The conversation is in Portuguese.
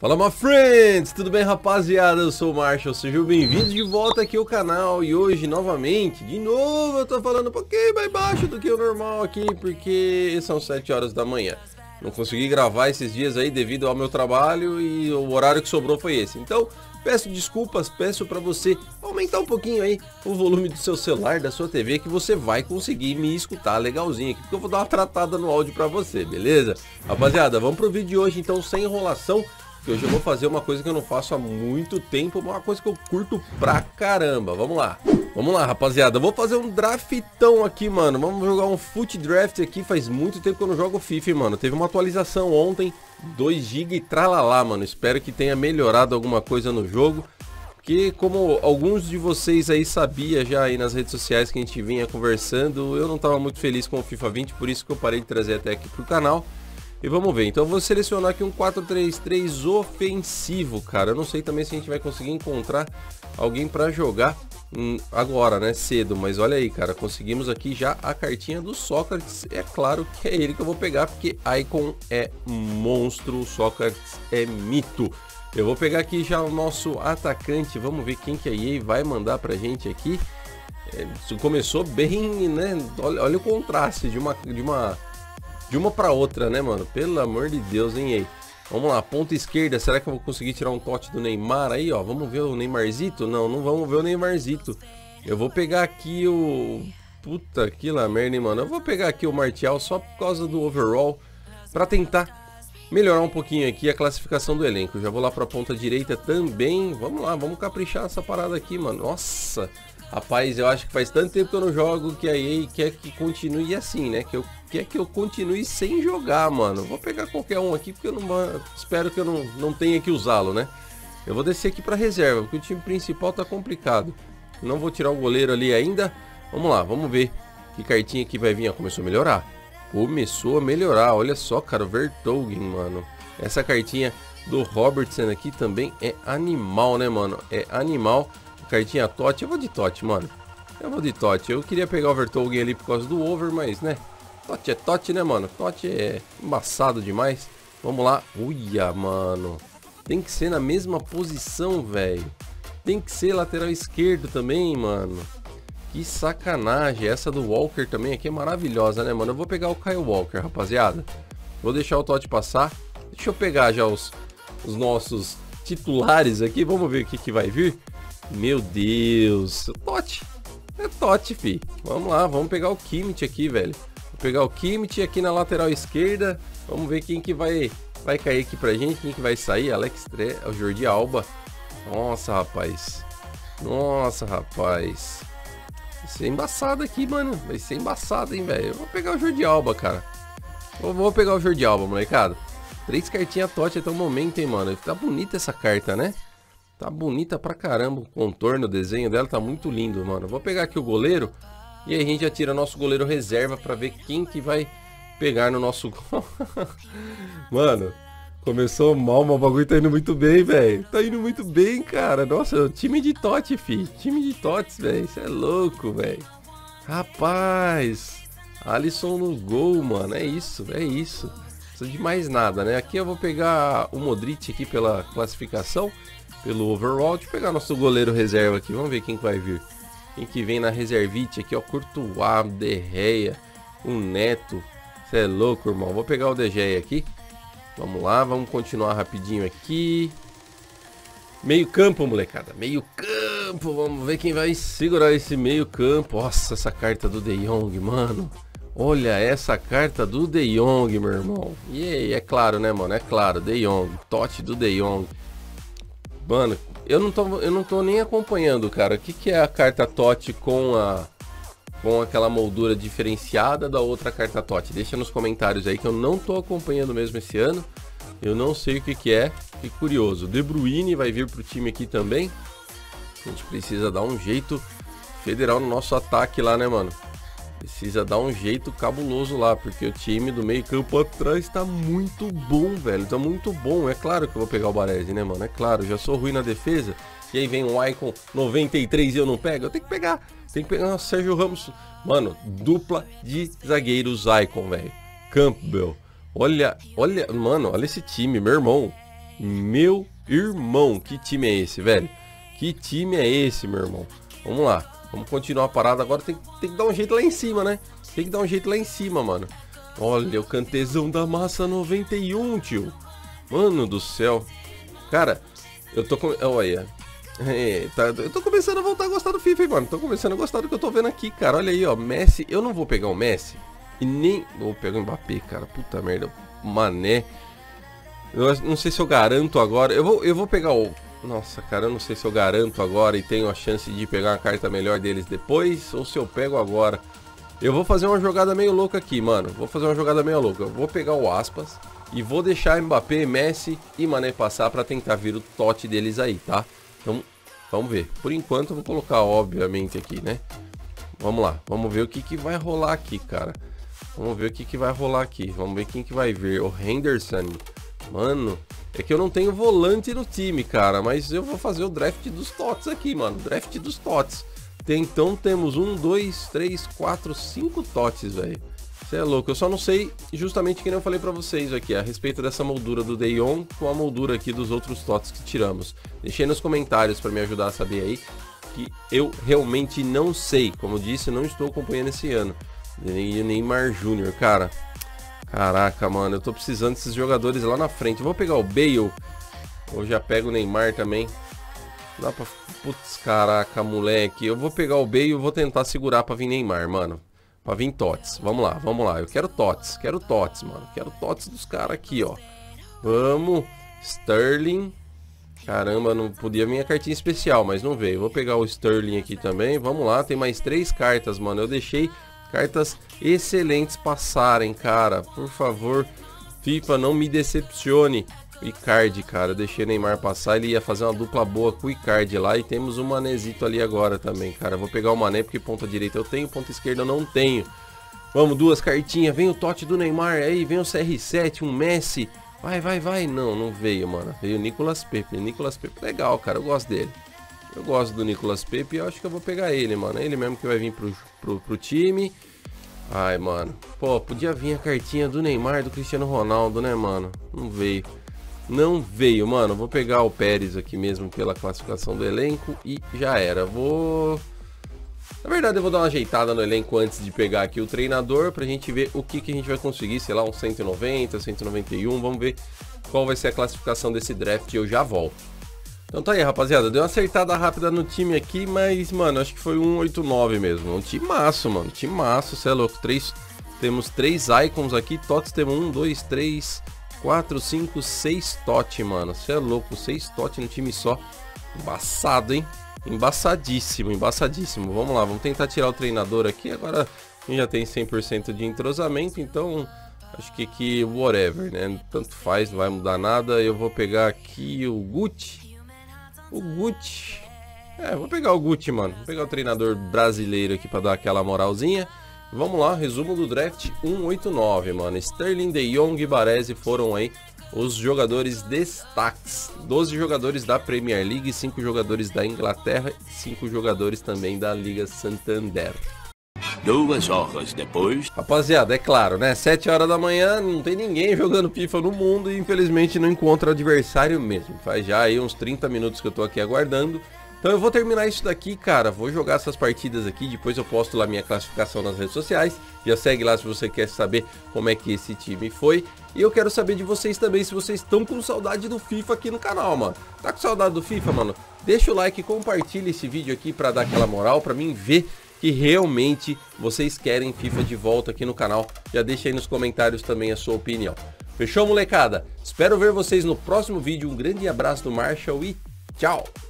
Fala, my friends! Tudo bem, rapaziada? Eu sou o Marshall, sejam bem-vindos de volta aqui ao canal E hoje, novamente, de novo, eu tô falando um pouquinho mais baixo do que o normal aqui Porque são 7 horas da manhã Não consegui gravar esses dias aí devido ao meu trabalho E o horário que sobrou foi esse Então, peço desculpas, peço pra você aumentar um pouquinho aí o volume do seu celular, da sua TV Que você vai conseguir me escutar legalzinho aqui Porque eu vou dar uma tratada no áudio pra você, beleza? Rapaziada, vamos pro vídeo de hoje então, sem enrolação que hoje eu vou fazer uma coisa que eu não faço há muito tempo, uma coisa que eu curto pra caramba. Vamos lá. Vamos lá, rapaziada. vou fazer um draftão aqui, mano. Vamos jogar um foot draft aqui. Faz muito tempo que eu não jogo FIFA, mano. Teve uma atualização ontem, 2 GB e tralalá, mano. Espero que tenha melhorado alguma coisa no jogo. Porque como alguns de vocês aí sabia já aí nas redes sociais que a gente vinha conversando, eu não estava muito feliz com o FIFA 20, por isso que eu parei de trazer até aqui pro canal. E vamos ver, então eu vou selecionar aqui um 4-3-3 ofensivo, cara. Eu não sei também se a gente vai conseguir encontrar alguém para jogar hum, agora, né, cedo. Mas olha aí, cara, conseguimos aqui já a cartinha do Sócrates. É claro que é ele que eu vou pegar, porque Icon é monstro, Sócrates é mito. Eu vou pegar aqui já o nosso atacante, vamos ver quem que a EA vai mandar pra gente aqui. É, começou bem, né, olha, olha o contraste de uma... De uma de uma para outra, né, mano? Pelo amor de Deus, hein, aí. Vamos lá, ponta esquerda, será que eu vou conseguir tirar um tote do Neymar aí, ó? Vamos ver o Neymarzito? Não, não vamos ver o Neymarzito. Eu vou pegar aqui o... Puta que lá merda, hein, mano? Eu vou pegar aqui o Martial só por causa do overall, pra tentar melhorar um pouquinho aqui a classificação do elenco. Já vou lá pra ponta direita também. Vamos lá, vamos caprichar essa parada aqui, mano. Nossa, rapaz, eu acho que faz tanto tempo que eu não jogo que a EA quer que continue assim, né? Que eu quer que eu continue sem jogar, mano. Vou pegar qualquer um aqui porque eu não espero que eu não, não tenha que usá-lo, né? Eu vou descer aqui para reserva, porque o time principal tá complicado. Não vou tirar o goleiro ali ainda. Vamos lá, vamos ver que cartinha que vai vir. Ó, começou a melhorar. Começou a melhorar. Olha só, cara, o Vertogen, mano. Essa cartinha do Robertson aqui também é animal, né, mano? É animal. Cartinha Tote. Eu vou de Tote, mano. Eu vou de Tote. Eu queria pegar o Vertogen ali por causa do over, mas, né? Tote é Tote, né, mano? Tote é embaçado demais. Vamos lá. Uia, mano. Tem que ser na mesma posição, velho. Tem que ser lateral esquerdo também, mano. Que sacanagem. Essa do Walker também aqui é maravilhosa, né, mano? Eu vou pegar o Kyle Walker, rapaziada. Vou deixar o Tote passar. Deixa eu pegar já os, os nossos titulares aqui. Vamos ver o que, que vai vir. Meu Deus. Tote. É Tote, fi. Vamos lá, vamos pegar o Kimmich aqui, velho pegar o Kimmich aqui na lateral esquerda. Vamos ver quem que vai, vai cair aqui pra gente. Quem que vai sair? Alex Tre, o Jordi Alba. Nossa, rapaz. Nossa, rapaz. Ser embaçado aqui, mano. Vai ser embaçado, hein, velho. Eu vou pegar o Jordi Alba, cara. Eu vou pegar o Jordi Alba, molecada. Três cartinhas tote até o momento, hein, mano. Tá bonita essa carta, né? Tá bonita pra caramba. O contorno, o desenho dela tá muito lindo, mano. vou pegar aqui o goleiro. E aí a gente já tira nosso goleiro reserva para ver quem que vai pegar no nosso gol. Mano, começou mal, mas o bagulho tá indo muito bem, velho. Tá indo muito bem, cara. Nossa, time de Tote, fi. Time de Tots, velho. Isso é louco, velho. Rapaz. Alisson no gol, mano. É isso, é isso. Não de mais nada, né? Aqui eu vou pegar o Modric aqui pela classificação, pelo overall. Deixa eu pegar nosso goleiro reserva aqui. Vamos ver quem vai vir. Quem que vem na reservite aqui, ó. Courtois, Derreia, o Neto. Você é louco, irmão. Vou pegar o DG aqui. Vamos lá, vamos continuar rapidinho aqui. Meio campo, molecada. Meio campo. Vamos ver quem vai segurar esse meio campo. Nossa, essa carta do De Jong, mano. Olha essa carta do De Jong, meu irmão. E aí, é claro, né, mano? É claro, De Jong. Tote do De Jong. Mano, eu não tô, eu não tô nem acompanhando, cara. O que, que é a carta TOT com a com aquela moldura diferenciada da outra carta TOT? Deixa nos comentários aí que eu não tô acompanhando mesmo esse ano. Eu não sei o que, que é. Que curioso. De Bruyne vai vir pro time aqui também. A gente precisa dar um jeito federal no nosso ataque lá, né, mano? Precisa dar um jeito cabuloso lá, porque o time do meio campo atrás tá muito bom, velho. Tá muito bom. É claro que eu vou pegar o Baresi, né, mano? É claro, já sou ruim na defesa. E aí vem um Icon 93 e eu não pego. Eu tenho que pegar. Tem que pegar o Sérgio Ramos. Mano, dupla de zagueiros Icon, velho. Campbell. Olha, olha, mano, olha esse time, meu irmão. Meu irmão, que time é esse, velho? Que time é esse, meu irmão? Vamos lá, vamos continuar a parada. Agora tem, tem que dar um jeito lá em cima, né? Tem que dar um jeito lá em cima, mano. Olha, o cantezão da massa 91, tio. Mano do céu. Cara, eu tô com... Olha, é, tá, eu tô começando a voltar a gostar do FIFA, hein, mano. Tô começando a gostar do que eu tô vendo aqui, cara. Olha aí, ó. Messi. Eu não vou pegar o Messi. E nem. Vou pegar o Mbappé, cara. Puta merda. Mané. Eu não sei se eu garanto agora. Eu vou, eu vou pegar o. Nossa, cara, eu não sei se eu garanto agora e tenho a chance de pegar uma carta melhor deles depois. Ou se eu pego agora. Eu vou fazer uma jogada meio louca aqui, mano. Vou fazer uma jogada meio louca. Eu vou pegar o Aspas e vou deixar Mbappé, Messi e Mané passar para tentar vir o tote deles aí, tá? Então, vamos ver. Por enquanto, eu vou colocar, obviamente, aqui, né? Vamos lá. Vamos ver o que, que vai rolar aqui, cara. Vamos ver o que, que vai rolar aqui. Vamos ver quem que vai vir. O Henderson. Mano, é que eu não tenho volante no time, cara. Mas eu vou fazer o draft dos tots aqui, mano. Draft dos tots. Então temos um, dois, três, quatro, cinco tots, velho. Você é louco, eu só não sei justamente que nem eu falei pra vocês aqui, a respeito dessa moldura do Dayon com a moldura aqui dos outros TOTS que tiramos. Deixei nos comentários para me ajudar a saber aí, que eu realmente não sei. Como disse, não estou acompanhando esse ano. O Neymar Júnior, cara. Caraca, mano, eu tô precisando desses jogadores lá na frente. vou pegar o Bale, ou já pego o Neymar também. Dá pra... Putz, caraca, moleque. Eu vou pegar o Bale e vou tentar segurar pra vir Neymar, mano. Pra vir Tots. Vamos lá, vamos lá. Eu quero Tots. Quero Tots, mano. Quero Tots dos caras aqui, ó. Vamos. Sterling. Caramba, não podia vir a cartinha especial, mas não veio. Vou pegar o Sterling aqui também. Vamos lá, tem mais três cartas, mano. Eu deixei cartas excelentes passarem, cara. Por favor, FIFA, não me decepcione. O Icardi, cara, deixei o Neymar passar, ele ia fazer uma dupla boa com o Icardi lá e temos o Manezito ali agora também, cara. Vou pegar o Mané porque ponta direita eu tenho, ponta esquerda eu não tenho. Vamos, duas cartinhas, vem o Tote do Neymar aí, vem o CR7, um Messi. Vai, vai, vai. Não, não veio, mano. Veio o Nicolas Pepe. Nicolas Pepe, legal, cara, eu gosto dele. Eu gosto do Nicolas Pepe e eu acho que eu vou pegar ele, mano. Ele mesmo que vai vir pro, pro, pro time. Ai, mano. Pô, podia vir a cartinha do Neymar, do Cristiano Ronaldo, né, mano? Não veio. Não veio, mano. Vou pegar o Pérez aqui mesmo pela classificação do elenco e já era. Vou... Na verdade, eu vou dar uma ajeitada no elenco antes de pegar aqui o treinador pra gente ver o que, que a gente vai conseguir. Sei lá, um 190, 191. Vamos ver qual vai ser a classificação desse draft e eu já volto. Então tá aí, rapaziada. Deu uma acertada rápida no time aqui, mas, mano, acho que foi um 89 mesmo. Um time maço, mano. Time maço, cê é louco. Três... Temos três icons aqui. Tots temos um, dois, três... 4, 5, 6 tot, mano. Você é louco, 6 tot no time só. Embaçado, hein? Embaçadíssimo, embaçadíssimo. Vamos lá, vamos tentar tirar o treinador aqui. Agora já tem 100% de entrosamento, então acho que aqui whatever, né? Tanto faz, não vai mudar nada. Eu vou pegar aqui o Gucci. O Gucci. É, vou pegar o Gucci, mano. Vou pegar o treinador brasileiro aqui para dar aquela moralzinha. Vamos lá, resumo do draft 189, mano. Sterling, De Jong e Baresi foram aí os jogadores destaques. 12 jogadores da Premier League, 5 jogadores da Inglaterra e 5 jogadores também da Liga Santander. Duas horas depois. Rapaziada, é claro, né? 7 horas da manhã, não tem ninguém jogando FIFA no mundo e infelizmente não encontra adversário mesmo. Faz já aí uns 30 minutos que eu tô aqui aguardando. Então eu vou terminar isso daqui, cara. Vou jogar essas partidas aqui. Depois eu posto lá minha classificação nas redes sociais. Já segue lá se você quer saber como é que esse time foi. E eu quero saber de vocês também se vocês estão com saudade do FIFA aqui no canal, mano. Tá com saudade do FIFA, mano? Deixa o like compartilha esse vídeo aqui pra dar aquela moral, pra mim ver que realmente vocês querem FIFA de volta aqui no canal. Já deixa aí nos comentários também a sua opinião. Fechou, molecada? Espero ver vocês no próximo vídeo. Um grande abraço do Marshall e tchau!